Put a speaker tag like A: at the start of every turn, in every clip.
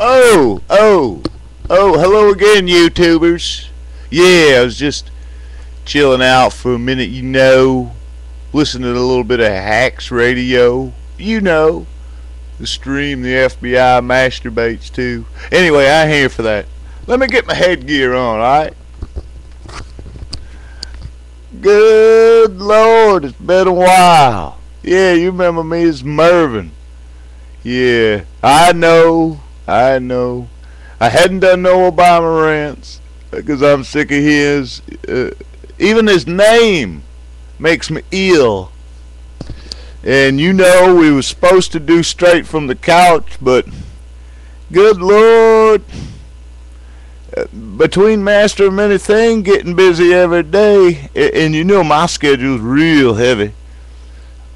A: Oh, oh, oh, hello again, YouTubers. Yeah, I was just chilling out for a minute, you know, listening to a little bit of Hacks Radio, you know, the stream the FBI masturbates to. Anyway, I ain't here for that. Let me get my headgear on, alright? Good Lord, it's been a while. Yeah, you remember me as Mervin. Yeah, I know, I know. I hadn't done no Obama rants because I'm sick of his. Uh, even his name makes me ill. And you know we was supposed to do straight from the couch, but good Lord, between Master of Many Things, getting busy every day, and you know my schedule's real heavy.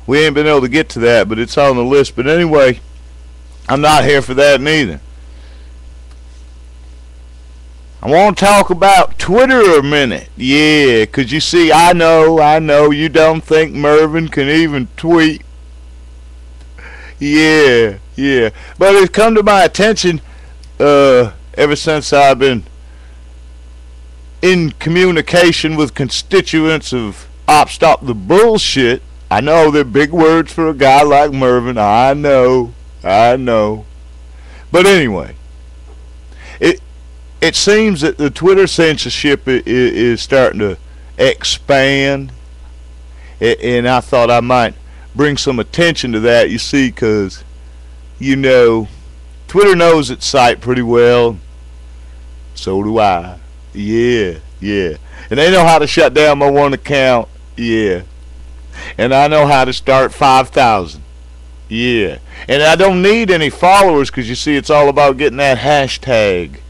A: We ain't been able to get to that, but it's on the list. But anyway, I'm not here for that neither. I want to talk about Twitter a minute. Yeah, 'cause you see, I know, I know you don't think Mervin can even tweet. Yeah, yeah. But it's come to my attention uh, ever since I've been in communication with constituents of Op Stop the Bullshit. I know they're big words for a guy like Mervin. I know, I know. But anyway, it it seems that the Twitter censorship is, is starting to expand, and I thought I might bring some attention to that. You see, because you know, Twitter knows its site pretty well. So do I. Yeah, yeah. And they know how to shut down my one account. Yeah. And I know how to start 5,000. Yeah. And I don't need any followers because you see, it's all about getting that hashtag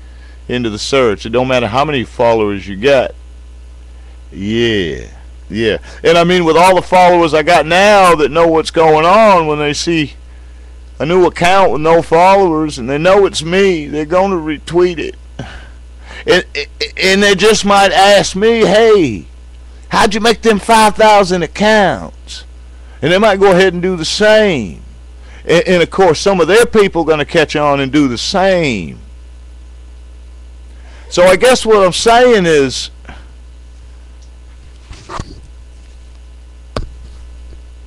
A: into the search. It don't matter how many followers you got. Yeah. Yeah. And I mean with all the followers I got now that know what's going on when they see a new account with no followers and they know it's me, they're going to retweet it. And, and they just might ask me, "Hey, how'd you make them 5,000 accounts?" And they might go ahead and do the same. And, and of course, some of their people are going to catch on and do the same. So I guess what I'm saying is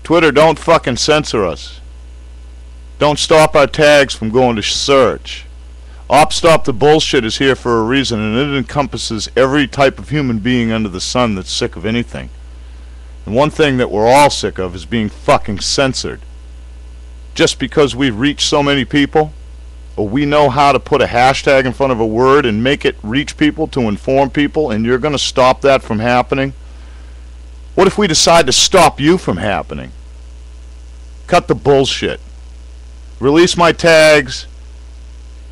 A: Twitter, don't fucking censor us. Don't stop our tags from going to search. Op Stop the Bullshit is here for a reason, and it encompasses every type of human being under the sun that's sick of anything. And one thing that we're all sick of is being fucking censored. Just because we've reached so many people, we know how to put a hashtag in front of a word and make it reach people to inform people, and you're going to stop that from happening? What if we decide to stop you from happening? Cut the bullshit. Release my tags.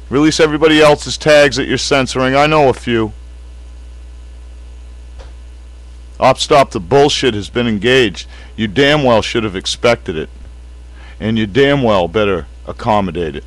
A: Release everybody else's tags that you're censoring. I know a few. Op Stop the bullshit has been engaged. You damn well should have expected it. And you damn well better accommodate it.